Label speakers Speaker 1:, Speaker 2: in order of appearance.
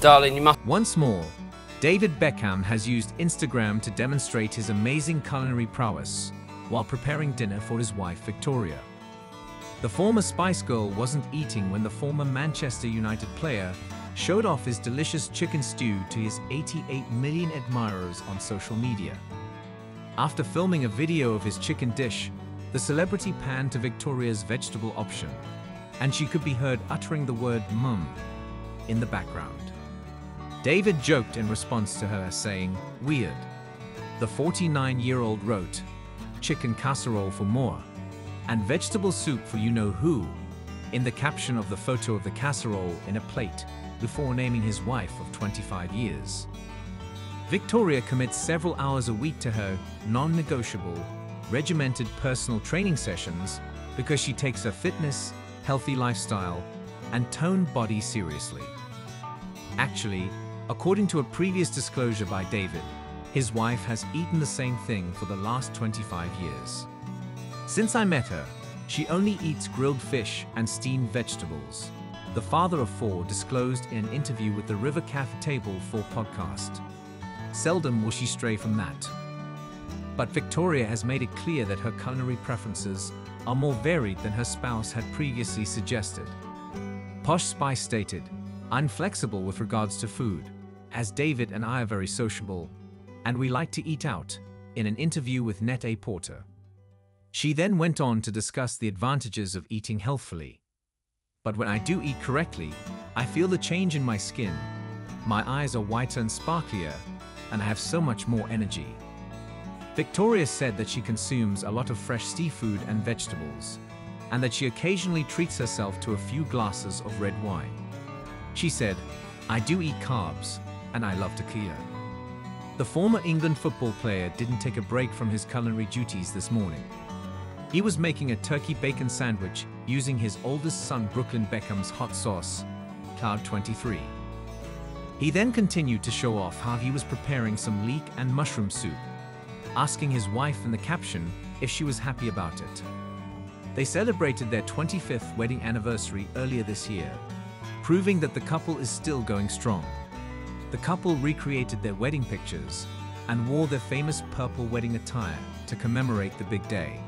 Speaker 1: Darling, you must.
Speaker 2: Once more, David Beckham has used Instagram to demonstrate his amazing culinary prowess while preparing dinner for his wife Victoria. The former Spice Girl wasn't eating when the former Manchester United player showed off his delicious chicken stew to his 88 million admirers on social media. After filming a video of his chicken dish, the celebrity panned to Victoria's vegetable option, and she could be heard uttering the word mum in the background. David joked in response to her, saying, Weird. The 49 year old wrote, Chicken casserole for more, and vegetable soup for you know who, in the caption of the photo of the casserole in a plate before naming his wife of 25 years. Victoria commits several hours a week to her non negotiable, regimented personal training sessions because she takes her fitness, healthy lifestyle, and toned body seriously. Actually, according to a previous disclosure by David, his wife has eaten the same thing for the last 25 years. Since I met her, she only eats grilled fish and steamed vegetables. The father of four disclosed in an interview with the River Cafe Table 4 podcast. Seldom will she stray from that. But Victoria has made it clear that her culinary preferences are more varied than her spouse had previously suggested. Posh Spice stated, I'm flexible with regards to food, as David and I are very sociable, and we like to eat out, in an interview with Net A Porter. She then went on to discuss the advantages of eating healthfully. But when I do eat correctly, I feel the change in my skin. My eyes are whiter and sparklier, and I have so much more energy. Victoria said that she consumes a lot of fresh seafood and vegetables, and that she occasionally treats herself to a few glasses of red wine. She said, I do eat carbs, and I love tequila. The former England football player didn't take a break from his culinary duties this morning. He was making a turkey bacon sandwich using his oldest son Brooklyn Beckham's hot sauce, Cloud 23. He then continued to show off how he was preparing some leek and mushroom soup, asking his wife in the caption if she was happy about it. They celebrated their 25th wedding anniversary earlier this year, proving that the couple is still going strong. The couple recreated their wedding pictures and wore their famous purple wedding attire to commemorate the big day.